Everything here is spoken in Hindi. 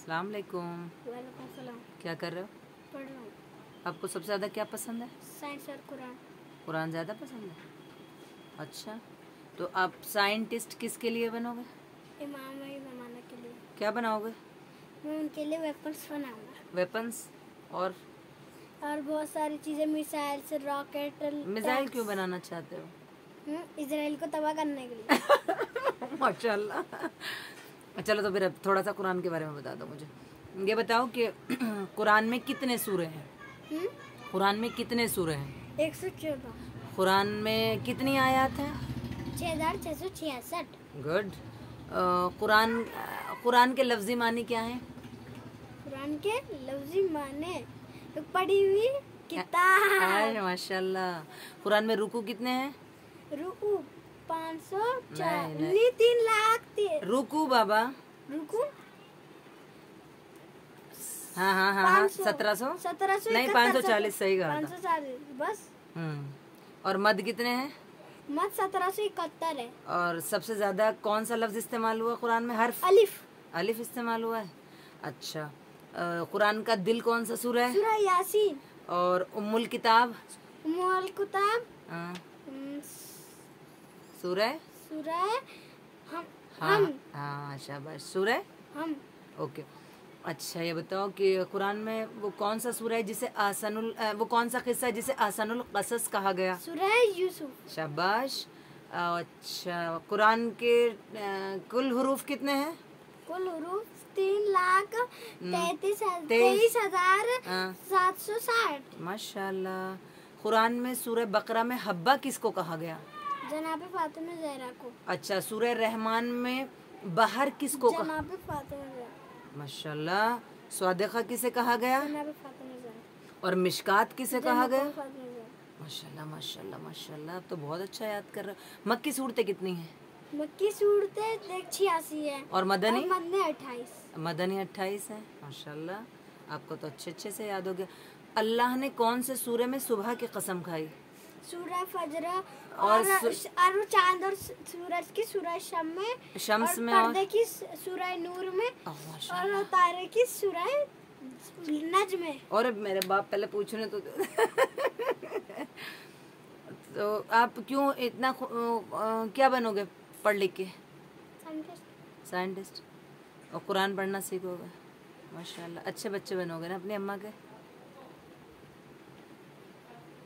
अस्सलाम वालेकुम। क्या कर रहे हो? पढ़ रहा हूँ। आपको सबसे ज़्यादा क्या पसंद है? साइंस और कुरान। कुरान ज़्यादा पसंद है? अच्छा तो आप साइंटिस्ट किसके लिए बनोगे? इमाम बनाने के लिए। क्या बनाओगे? मैं उनके लिए वेपन्स बनाऊँगा। वेपन्स और? और बहुत सारी चीज़ें मिसाइल्स रॉकेट मिसाइल क्यों बनाना चाहते हो? इसराइल को तबाह करने के लिए। माशाल्लाह। चलो तो फिर अब थोड़ा सा कुरान के बारे में बता दो मुझे। ये बताओ कि कुरान में कितने सूरे हैं? हम्म? कुरान में कितने सूरे हैं? एक सौ चौदह। कुरान में कितनी आयत हैं? छः हज़ार छः सौ छियासठ। गुड कुरान कुरान के लफ्जी मानी क्या है? कुरान के लफ्जी माने तो पढ़ी हुई किताब। माशाल्लाह। कुरान में रुकू कितने हैं? रुकू। पाँच सौ। नहीं तीन लाख रुकू बाबा। रुकू? हाँ हाँ हाँ हाँ सत्रह सौ? सत्रह सौ नहीं पाँच सौ चालीस सही कहा पाँच सौ चालीस बस। हम्म। और मद कितने हैं? मत सत्रह सौ इकहत्तर है। और सबसे ज़्यादा कौन सा लफ्ज इस्तेमाल हुआ कुरान में? हर्फ? अलिफ। अलिफ इस्तेमाल हुआ है? अच्छा। कुरान का दिल कौन सा सूरा है? सूरह यासीन। और उम्मुल किताब? मुअल कुताब? हाँ, सूरह? सूरह हम हाँ हम। हाँ शाबाश। सूरह? हम। ओके। अच्छा ये बताओ कि कुरान में वो कौन सा सूरा है जिसे आसनुल वो कौन सा किस्सा है जिसे आसनुल कसस कहा गया? सूरह यूसुफ। शाबाश। अच्छा कुरान के कुल हरूफ कितने हैं? कुल हरूफ तीन लाख तैतीस तेईस। तेईस हज़ार हाँ, सात सौ साठ। माशाल्लाह। कुरान में सूरह बकरा में हब्बा किसको कहा गया? जनाब फातिमा जहरा को। अच्छा सूर्य रहमान में बाहर किसको जनाब फातिमा जहरा। माशाल्लाह स्वादिका किसे कहा गया? जनाब फातिमा जहरा। और मिशकात किसे कहा गया? माशाल्लाह माशाल्लाह माशाल्लाह आप तो बहुत अच्छा याद कर रहे हो। मक्की सूरतें कितनी हैं? मक्की सूरतें छियासी है। और मदनी? और मदने अट्ठाईस। मदनी अट्ठाईस है माशाल्लाह आपको तो अच्छे अच्छे से याद हो गया। अल्लाह ने कौन से सूर्य में सुबह की कसम खाई? सूरह फजर और और सु- और चाँद और सूरज की सूरह शम में शम्स और में और पर्दे की सूरह नूर में और तारे की सूरह नज में। और मेरे बाप पहले पूछने तो तो आप क्यों इतना क्या बनोगे पढ़ लिख के? साइंटिस्ट और कुरान पढ़ना सीखोगे? माशाल्लाह। अच्छे बच्चे बनोगे ना अपनी अम्मा के?